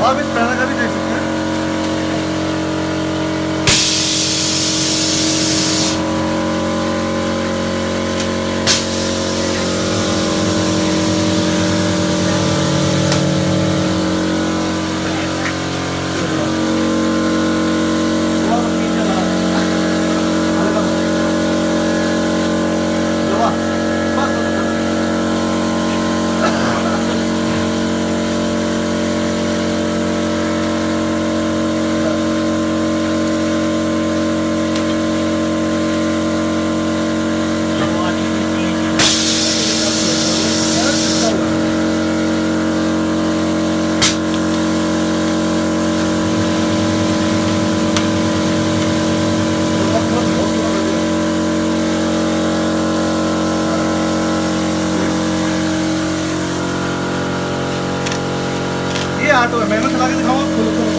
Ahmet merak edeceksin. तो मैं ना चला के दिखाऊँ?